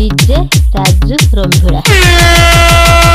DJ Raju from Rombura.